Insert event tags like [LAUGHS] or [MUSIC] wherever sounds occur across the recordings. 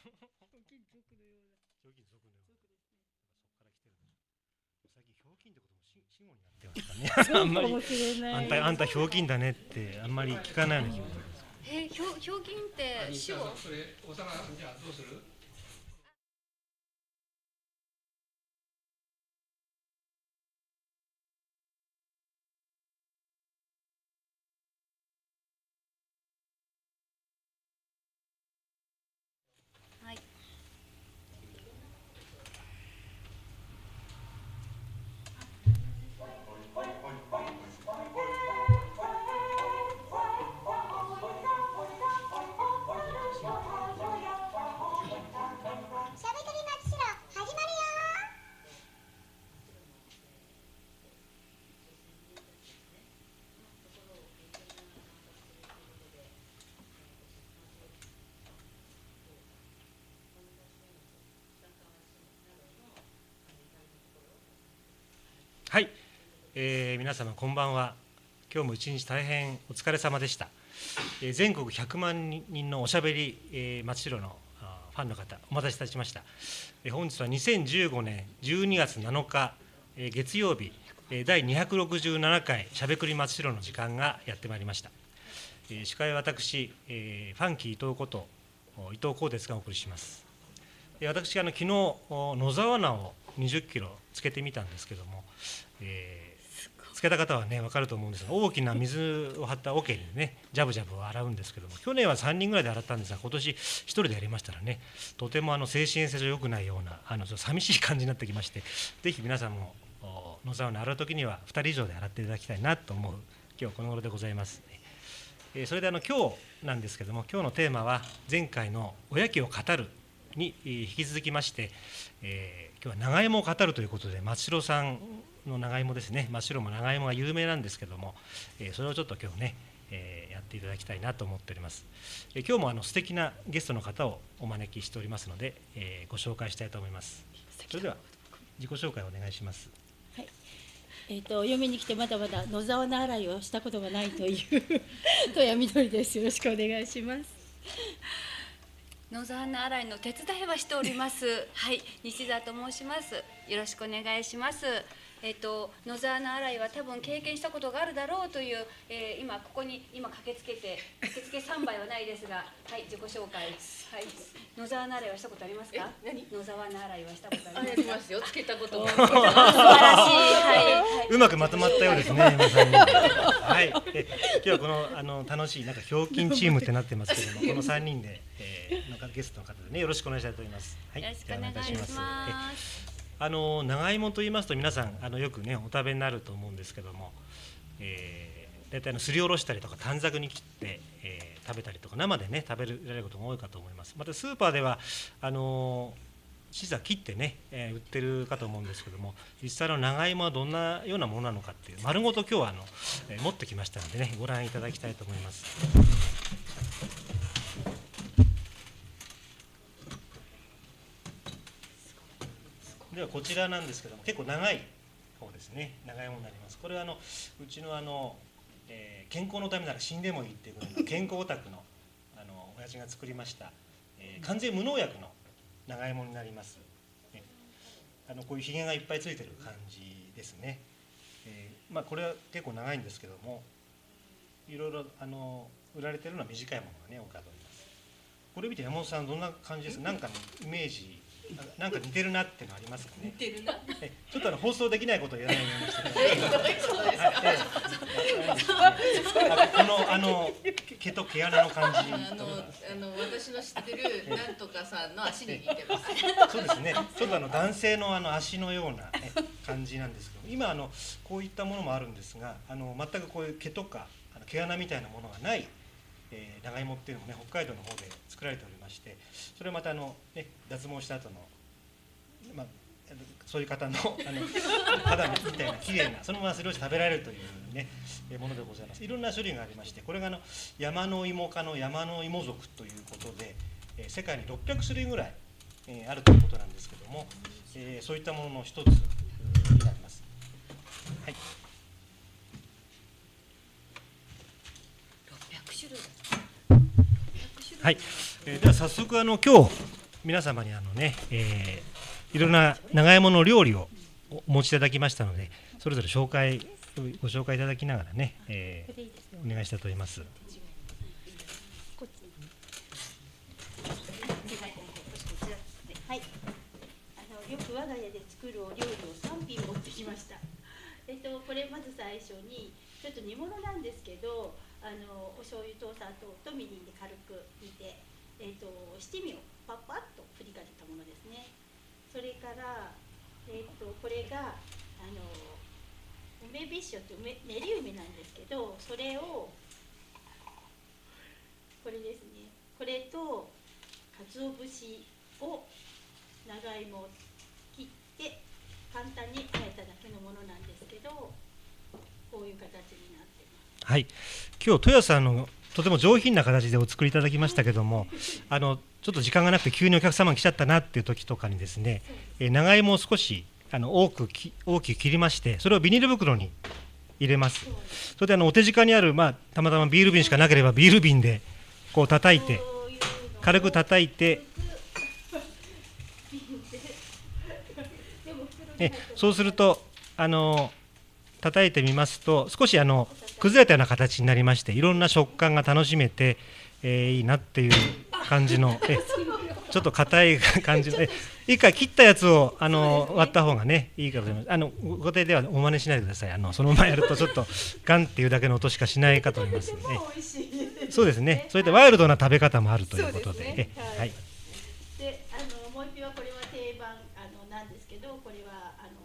金属のような。ひょうきん族のような。そこから来てるんだ。最近ひょうきんってこともし死語になってますからね。あんまり。あんたあんたひょうきんだねってあんまり聞かないような気がするえひょうひょうきんって死後？それお魚じゃあどうする？はい、えー皆様こんばんは。今日も一日大変お疲れ様でした、えー全国100万人のおしゃべり、えー、松代のファンの方お待たせいたしました、えー本日は2015年12月7日、えー月曜日、えー第267回しゃべくり松代の時間がやってまいりました、えー司会は私、えーファンキー伊藤こと伊藤光ですがお送りします。えー私あの昨日野沢菜を20キロつけてみたんですけども、えーつけた方はね分かると思うんですが大きな水を張った桶にねジャブジャブ洗うんですけども去年は3人ぐらいで洗ったんですが今年1人でやりましたらねとてもあの精神衛生上良くないようなあの寂しい感じになってきましてぜひ皆さんも野沢菜洗う時には2人以上で洗っていただきたいなと思う今日この頃でございます。えーそれであの今日なんですけども今日のテーマは前回の「おやきを語る」にえー引き続きまして、えー今日は長芋を語るということで松代さんの長芋ですね。松代も長芋が有名なんですけども、えーそれをちょっと今日ね、えーやっていただきたいなと思っております、えー今日もあの素敵なゲストの方をお招きしておりますので、えーご紹介したいと思います。それでは自己紹介をお願いします。えっ、と、お嫁に来てまだまだ野沢菜洗いをしたことがないという [LAUGHS] 富谷みどりです。よろしくお願いします。野沢菜洗いの手伝いはしております。はい、西澤と申します。よろしくお願いします。えっ、と野沢菜洗いは多分経験したことがあるだろうという、えー今ここに今駆けつけて駆けつけ三杯はないですが、[LAUGHS] はい自己紹介。はい、野沢菜洗いはしたことありますか？何？野沢菜洗いはしたことありまか？りますすよ。つけたことも。素晴らしい。はうまくまとまったようですね。[LAUGHS] はい、え今日はこのあの楽しいなんかひょうきんチームってなってますけども、[LAUGHS] この三人で、えー、なんかゲストの方でねよろしくお願いしたいと思います。はい、よろしくお願いします。あの長芋と言いますと皆さんあのよくねお食べになると思うんですけども、えー、大体のすりおろしたりとか短冊に切って、えー食べたりとか生でね食べられることが多いかと思います。またスーパーではあのシザ切ってね、えー売ってるかと思うんですけども実際の長芋はどんなようなものなのかっていう丸ごと今日はあの、えー持ってきましたのでねご覧いただきたいと思います。ではこちらなんですけども結構長い方ですね。長芋になります。これはあのうちのあの、えー健康のためなら死んでもいいっていうぐらいの [LAUGHS] 健康オタクのあの親父が作りました、えー完全無農薬の長芋になります、ね。あのこういうひげがいっぱいついてる感じですね、えーまあこれは結構長いんですけどもいろいろあの売られてるのは短いものがね多くあります。これ見て山本さんどんな感じですか？なんかのイメージなんか似てるなってのありますかね？似てるな。えちょっとあの放送できないことを言わないようにしてください。[LAUGHS] このあの毛と毛穴の感じ。あのあの私の知ってるなんとかさんの足に似てます。そうですね。ちょっとあの男性のあの足のような、ね、感じなんですけど今あのこういったものもあるんですがあの全くこういう毛とかあの毛穴みたいなものがない、えー長芋っていうのもね北海道の方で作られておりましてそれをまたあの、ね、脱毛した後のまあそういう方のあの肌みたいな綺麗なそのままそれを食べられるというねえーものでございますいろんな種類がありましてこれがあの山の芋科の山の芋属ということで、えー世界に600種類ぐらい、えーあるということなんですけども、えーそういったものの一つになります。はい、六百種類。はいえーでは早速あの今日皆様にあのね、えーいろんな長芋の料理をお持ちいただきましたのでそれぞれ紹介ご紹介いただきながらね、えーお願いしたいと思います。こっちはい。あのよく我が家で作るお料理を3品持ってきました。えっとこれまず最初にちょっと煮物なんですけど、あのお醤油とお砂糖とみりんで軽く煮て、えっと七味をパッパッと振りかけたものですね。それからえっとこれがあの梅ビッショって梅練り梅なんですけど、それをこれですね。これと鰹節を長芋を切って簡単にあえただけのものなんですけどこういう形になってますはい、今日豊さんのとても上品な形でお作りいただきましたけども、あのちょっと時間がなくて急にお客様が来ちゃったなっていう時とかにですね、えー長芋を少しあの多くき大きく切りまして、それをビニール袋に入れます。それであのお手近にあるまあたまたまビール瓶しかなければビール瓶でこう叩いて軽く叩いて、え入ってそうするとあの叩いてみますと少しあの崩れたような形になりましていろんな食感が楽しめて、えーいいなっていう感じの [LAUGHS] えちょっと硬い [LAUGHS] 感じのえ一回切ったやつをあの割った方がねいいかと思いますあのごご家庭ではお真似しないでください。あのそのままやると [LAUGHS] ちょっとガンっていうだけの音しかしないかと思います、も美味しい。でそうですね。それでワイルドな食べ方もあるということで。はいはいであのもう一品はこれは定番あのなんですけどこれはあの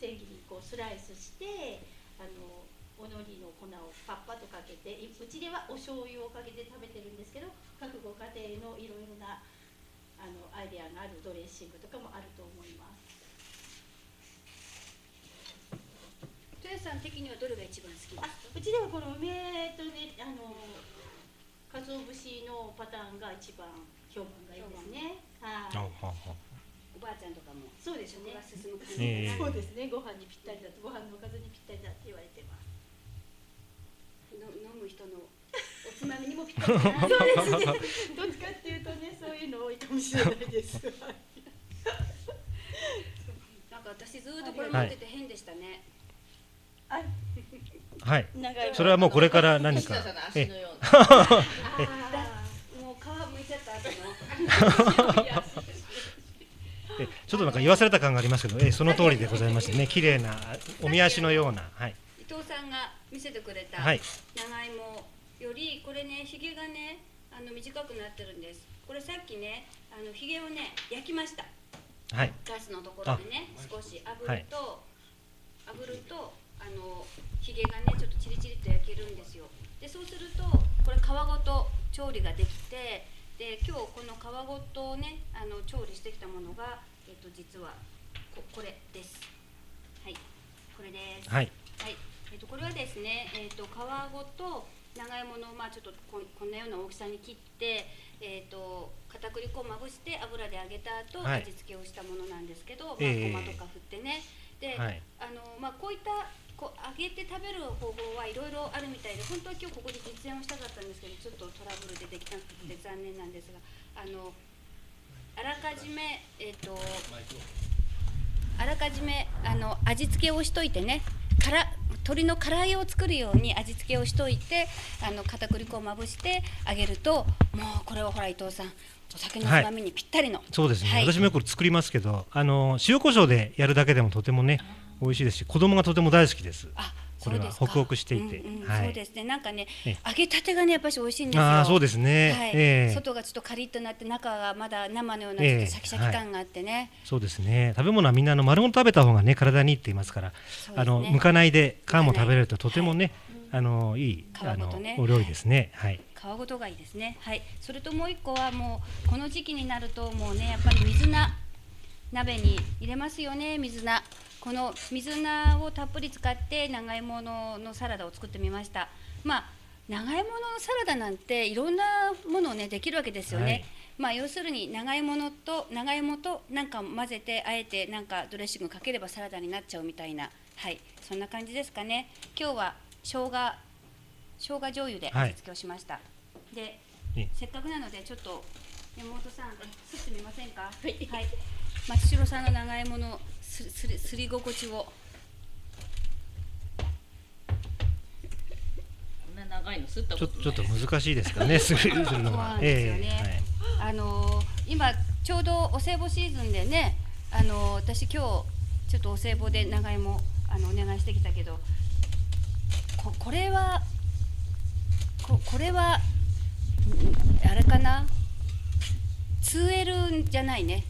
千切りこうスライスしてあのおのりの粉をパッパとかけていうちではお醤油をかけて食べてるんですけど各ご家庭のいろいろなあのアイデアがあるドレッシングとかもあると思います。豊さん的にはどれが一番好きですか？あうちではこの梅とねあの鰹節のパターンが一番評判がいいですね。はい。おばあちゃんとかもそうですね。食が進む感じ。ええ。そうですね、ご飯にぴったりだと、ご飯のおかずにぴったりだって言われてます。の飲む人のおつまみにもぴったりだなそうですね。どっちかっていうとね、そういうの多いかもしれないです。なんか私ずーっとこれ持ってて変でしたね、あ、はい。長い。それはもうこれから何か。西田さんのえ足のような。あもう皮むいちゃった後の。[LAUGHS] えちょっとなんか言わされた感がありますけど、えその通りでございましてね、綺麗なおみ足のような、はい、伊藤さんが見せてくれたはい。長芋よりこれねひげがねあの短くなってるんです。これさっきねあのひげをね焼きました。はい、ガスのところでね少し。炙ると、炙るとあのひげがねちょっとチリチリと焼けるんですよ。でそうするとこれ皮ごと調理ができてで今日この皮ごとねあの調理してきたものが、えっと、実はここれです。はい。これです。はい、はい、えっとこれはですね、えっと皮ごと長芋のまあちょっとこんこんなような大きさに切って、えっと片栗粉をまぶして油で揚げた後、はい。味付けをしたものなんですけど、まあええごまとか振ってね、で、はい。あのまあこういったこう揚げて食べる方法はいろいろあるみたいで、本当は今日ここで実演をしたかったんですけど、ちょっとトラブルでできなくて残念なんですが、あのあらかじめえっ、とあらかじめあの味付けをしといてねから鶏の唐揚げを作るように味付けをしといてあの片栗粉をまぶしてあげるともうこれはほら伊藤さんお酒のつまみにぴったりの、そうですね、はい。私もよく作りますけど、あの塩コショウでやるだけでもとてもね、美味しいですし、子供がとても大好きです。あこれはホクホクしていて。うんうん。はい。そうですね。なんかねえ揚げたてがねやっぱり美味しいんですよ。ああ、そうですね、はい。ええ。外がちょっとカリッとなって中がまだ生のようなシャキシャキ感があってね、そうですね、食べ物はみんなあの丸ごと食べた方がね、体にいいって言いますから、ね。あの剥かないで皮も食べれるととてもね、あのいい皮ごあのとねお料理ですね。はい。皮ごとがいいですね。はい。それともう一個はもうこの時期になるともうねやっぱり水菜鍋に入れますよね水菜この水菜をたっぷり使って長芋ののサラダを作ってみました。まあ長芋のサラダなんていろんなものをねできるわけですよね、はい。まあ要するに長芋のと長芋となんか混ぜてあえてなんかドレッシングかければサラダになっちゃうみたいな。はい。そんな感じですかね。今日は生姜生姜醤油で味付けをしました、でええせっかくなのでちょっと山本さん、すってみませんか？はい。はい。松代さんの長芋のすすりすり心地を。こんな長いのすったちょちょっと難しいですかね、[LAUGHS] するするのは。んですよねあのー今ちょうどお歳暮シーズンでね、あのー私今日ちょっとお歳暮で長芋あのお願いしてきたけど、ここれはここれはんあれかな、2L じゃないね。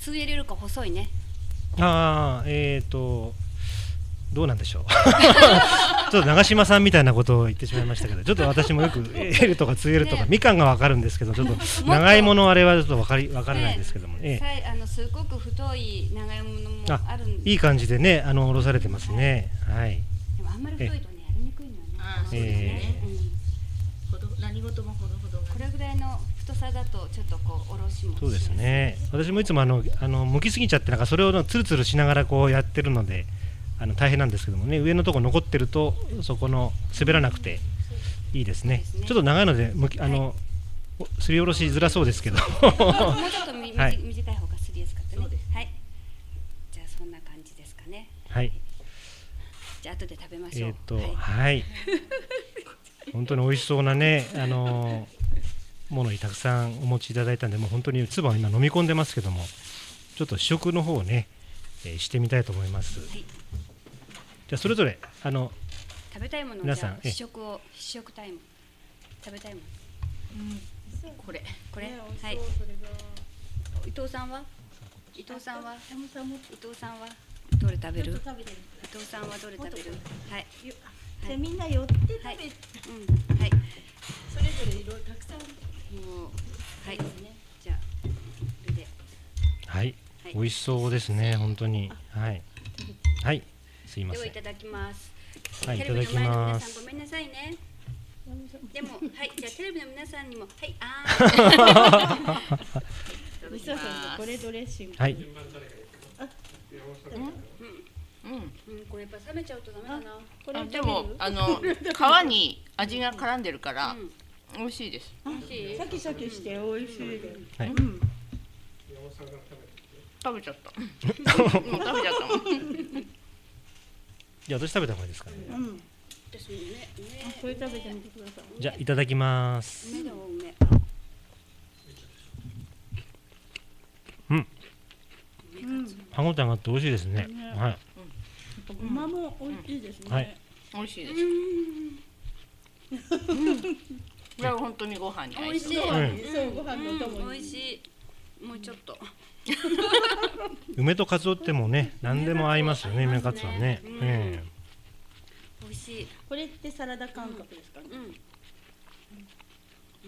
2L よりか細いね。ああ、えっ、と、どうなんでしょう。[LAUGHS] ちょっと長嶋さんみたいなことを言ってしまいましたけど、ちょっと私もよく [LAUGHS] L とか 2L とか、ねみかんがわかるんですけど、ちょっと [LAUGHS] 長芋のあれはちょっとわかりわからないですけども、えさいあのすごく太い長芋のもああるんえいい感じでね、あのおろされてますね。はい。でもあんまり太いとねやりにくいのよね。あーそうですね。うん。ほど何事もほどほど。がこれぐらいの太さだとちょっとこうおろしもそうですね。私もいつもあのあの剥きすぎちゃってなんかそれをのつるつるしながらこうやってるので、あの大変なんですけどもね、上のとこ残ってるとそこの滑らなくていいですね。ね。ちょっと長いので剥きあの、おすりおろしづらそうですけど。もうちょっとみ、はい。短い方がすりやすかったね。はい。じゃあそんな感じですかね。はい。じゃあ後で食べましょう。えーっとはい。はい。本当に美味しそうなねあのものにたくさんお持ちいただいたんで、もう本当に唾を今飲み込んでますけども、ちょっと試食の方をね、えーしてみたいと思います。はい。じゃあそれぞれあの食べたいもの皆さんええ。試食を試食タイム。食べたいもの。これこれ、ねはい。伊藤さんは？伊藤さんは？伊藤さんは？どれ食べる？伊藤さんはどれ食べる？はい。じゃあみんな寄って食べて、はい。うん。はい。それぞれ色たくさんはい。じゃあこれで。はい、はい。美味しそうですね本当に。はい。はい。すいません。ではいただきます。はいテレビの前の皆いただきます。さんごめんなさいね。でもはいじゃあテレビの皆さんにもはいあー。みそさんのこれドレッシング、はい。うん。うんこれやっぱ冷めちゃうとダメだな。これあでもあの皮に味が絡んでるからうん美味しいです。美味しいシャキシャキして美味しいです、はい。うん。食べちゃった。も [LAUGHS] う食べちゃった。もんじゃあ私食べた方がいいですかね。うん、私もねあこれ食べてみてください。じゃあいただきます。うん。うん、歯ごたえがあって美味しいですね。ね。はい。ごまも美味しいですね、はい。美味しいです [LAUGHS] これは本当にご飯に合いそう。美味しい。そうそうご飯のともに、美味しい。もうちょっと。[LAUGHS] 梅とカツオってもね何でも合いますよね梅カツはね。うん。え美味しい。これってサラダ感覚ですか？ね、うん。う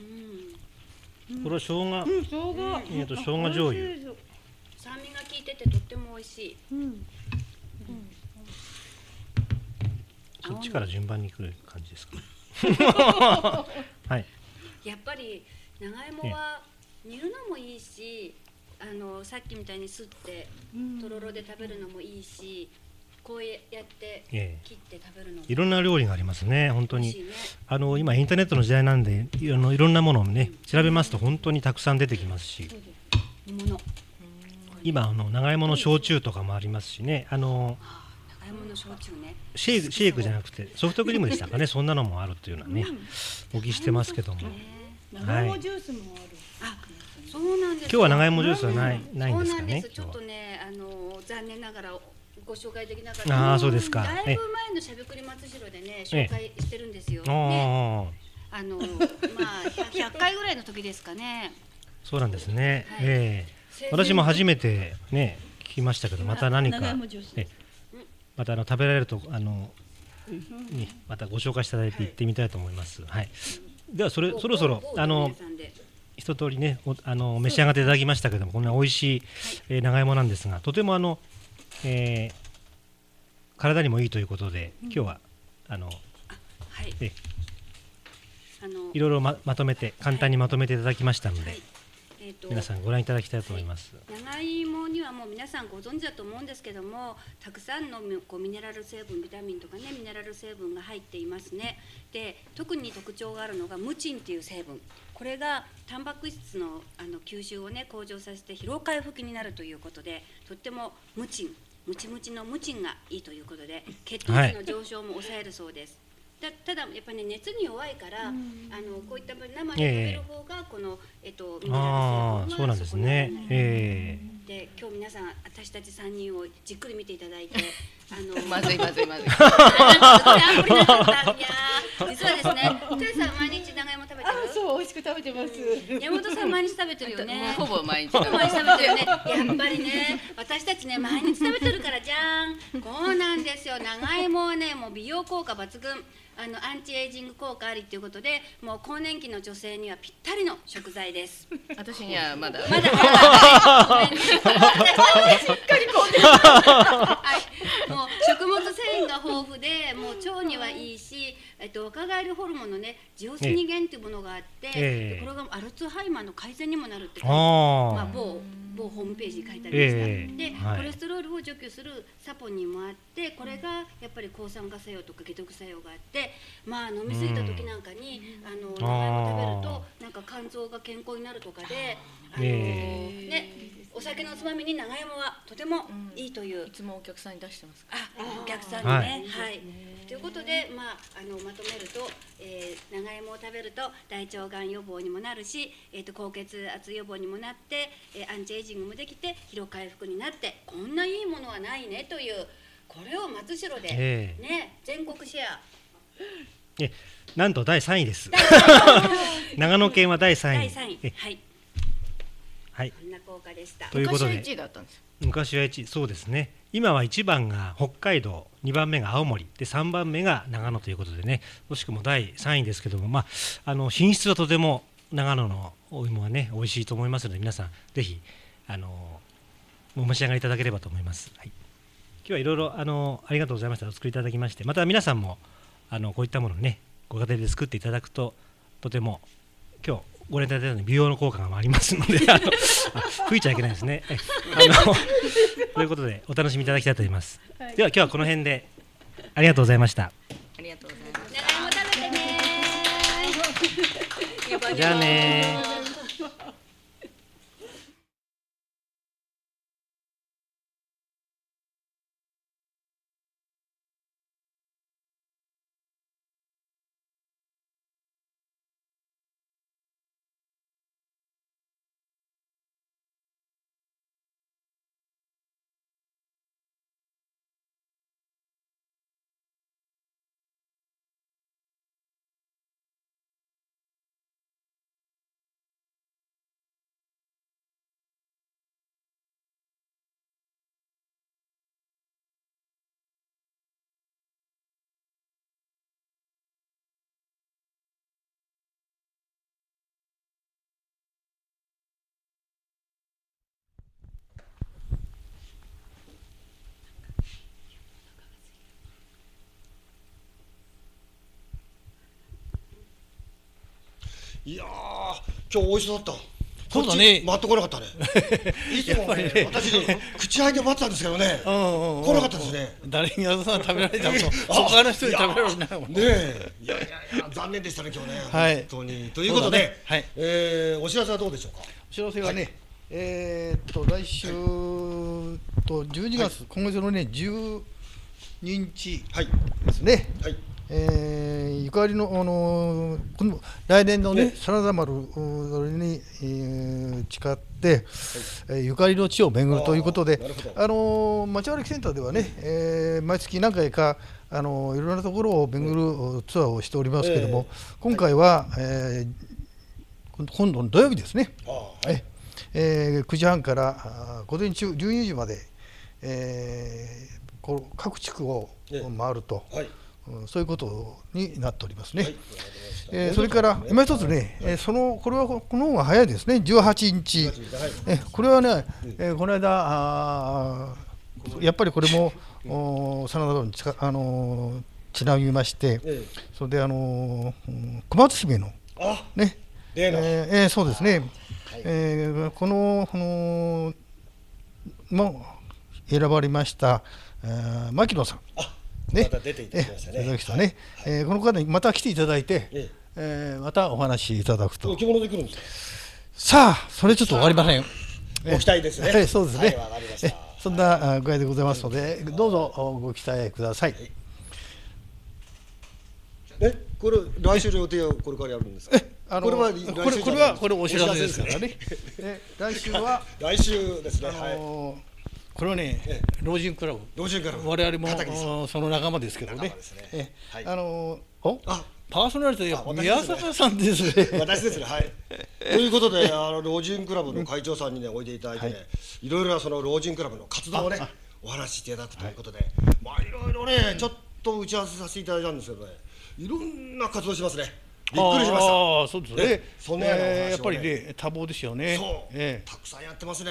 ん。えこれは生姜。うん、生姜、えーと生姜醤油。酸味が効いててとっても美味しい。うん、そっちから順番に来る感じですかはい。[LAUGHS] やっぱり長芋は煮るのもいいしあのさっきみたいにすってうんとろろで食べるのもいいしこうやってええ。切って食べるのもいろんな料理がありますね本当に。ね。あの今インターネットの時代なんでいろんないろんなものをね調べますと本当にたくさん出てきますし。今あの長芋の焼酎とかもありますしね。あのシェイクシェイクじゃなくてソフトクリームでしたかね。[LAUGHS] そんなのもあるっていうのはねお聞きしてますけども。ね。長芋ジュースもある、あそうなんです今日は長芋ジュースはないないんですかそうなんです。ちょっとねあの残念ながらご紹介できなかった。ああそうですか。だいえぶ前のしゃべくり松代でねえ紹介してるんですよ、あね、ああのまあ 100, 100回ぐらいの時ですかね。そうなんですね。はい。ええ。私も初めてね聞きましたけどまた何長か芋ジュース。えまたあの食べられるとあのにまたご紹介していただいて行ってみたいと思います。はい。ではそれそろそろあの一通りねおあの召し上がっていただきましたけどもこんな美味しい、えー長芋なんですがとてもあの、えー体にもいいということで今日はあのはい。えいろいろままとめて簡単にまとめていただきましたので、はいええっと皆さんご覧いただきたいと思います。長芋にはもう皆さんご存知だと思うんですけどもたくさんのみこうミネラル成分ビタミンとかねミネラル成分が入っていますね。で特に特徴があるのがムチンっていう成分。これがタンパク質のあの吸収をね向上させて疲労回復になるということでとってもムチンムチムチのムチンがいいということで血糖値の上昇も抑えるそうです、たただやっぱりね熱に弱いから、あのこういった生で食べる方がこの、えっとミネラルああ、成分そうなんですね。えで今日皆さん私たち三人をじっくり見ていただいてあの [LAUGHS] まずいまずいまずい。[LAUGHS] いやー実はですねトヨ [LAUGHS] さん毎日長芋食べてあ、るそう美味しく食べてます。山本さん毎日食べてるよね。ほぼ毎日。ほぼ毎日食べてるよね。やっぱりね私たちね [LAUGHS] 毎日食べてるからじゃん。こうなんですよ。長芋はねもう美容効果抜群。あのアンチエイジング効果ありっていうことでもう更年期の女性にはぴったりの食材です。私にはまだ。まだ。はいごめんね。しっかりこうはい、もう食物繊維が豊富で、もう腸にはいいし、えっと若返りホルモンのね、ジオスニゲンっていうものがあって、これがアルツハイマーの改善にもなるってえ書いてある。まああ某某ホームページに書いてありました。ええで、はい。コレステロールを除去するサポニンもあって、これがやっぱり抗酸化作用とか解毒作用があって、まあ飲み過ぎた時なんかに、あの長芋食べるとなんか肝臓が健康になるとかで、あのえねお酒のつまみに長芋はとてもいいという。いつもお客さんに出してますあお客さんにねはい、ということでまああのまとめると、えー長芋を食べると大腸がん予防にもなるし、えー、と高血圧予防にもなって、えーアンチエイジングもできて疲労回復になってこんないいものはないねというこれを松代で、ええね全国シェアえなんと第3位です。[LAUGHS] 長野県は第3第位。3位えはいはい。こんな効果でした。ということで。昔は1位だったんです。よ昔は1そうですね。今は1番が北海道2番目が青森で3番目が長野ということでね。惜しくも第3位ですけども、まあ、あの品質はとても長野のお芋はね美味しいと思いますので皆さんぜひあのお召し上がりいただければと思います、はい、今日はいろいろあのありがとうございました。お作りいただきましてまた皆さんもあのこういったものをねご家庭で作っていただくととても今日ご覧いただいたように美容の効果がありますので [LAUGHS] あのあ吹いちゃいけないですね。えあのということでお楽しみいただきたいと思います。では今日はこの辺でありがとうございました。ありがとうございます長芋食べてねーじゃあねいやー今日美味しそうだった。そうだね。回ってこなかったね。[LAUGHS] いつもね私ね口開いて待ってたんですけどね。うんうん来なかったですね。誰に宿さん食べられたの？[LAUGHS] あ他の人に食べられないもんねえいやいやいや残念でしたね今日ね、はい。本当に。ということで、ね。はい。えーお知らせはどうでしょうか？お知らせがね、えーっと来週と12月、今月のね12日はいですね、はいえーゆかりのあのーこの来年のねね真田丸うに、えー誓って、えーゆかりの地を巡るということであのー町歩きセンターではね、えー毎月何回かあのーいろんなところを巡るツアーをしておりますけども、え今回は、えー今度の土曜日ですね、はい。ええー9時半から午前中12時まで、えーこう各地区をええ。回ると、はい。うんそういうことになっておりますね。はいえーそれから今一つね、えーそのこれはこの方が早いですね、18日、はい。えーこれはね、えーこの間あーやっぱりこれもお真田にちかあのーちなみまして、えそれであのーうん小松姫のあね、えーえーそうですね、えーこのあのも選ばれました、えー牧野さんね。また出ていただきましたね。えいただきましたね。えーこの方にまた来ていただいて、ええ。ーまたお話しいただくと。お着物で来るんですか？さあそれちょっと終わりません。よご期待ですね。えそうですね、はいそんなあ具合でございますのでどうぞおご期待ください、えこれ来週の予定はこれからやるんですか？あのこれはこれこれはこれお知らせですからね。え来週は？[LAUGHS] 来週ですね。あはい。のこれはねえ老人クラブ。老人から我々もその仲間ですけどね。ね。えはい。あのおあ。パーソナリティは宮坂さんですね。[LAUGHS] 私ですね。はい。ということであの老人クラブの会長さんにねおいでいただいてね、い、ろいろなその老人クラブの活動をねお話しいただくということで、まあいろいろねちょっと打ち合わせさせていただいたんですけどねいろんな活動しますね。びっくりしました。ああそうですね。ね。そんなようなねえーやっぱりね多忙ですよね。そう、ええ。たくさんやってますね、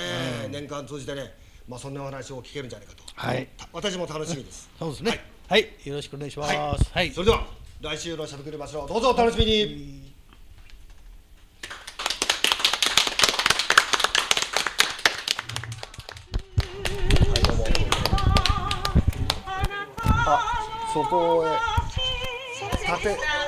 年間通じてねまあそんなお話を聞けるんじゃないかと、はい。た私も楽しみです。[LAUGHS] そうですね。はい、よろしくお願いします。はい。それでは来週のしゃべくり場所をどうぞお楽しみに、はいどうも。あそこへ。縦縦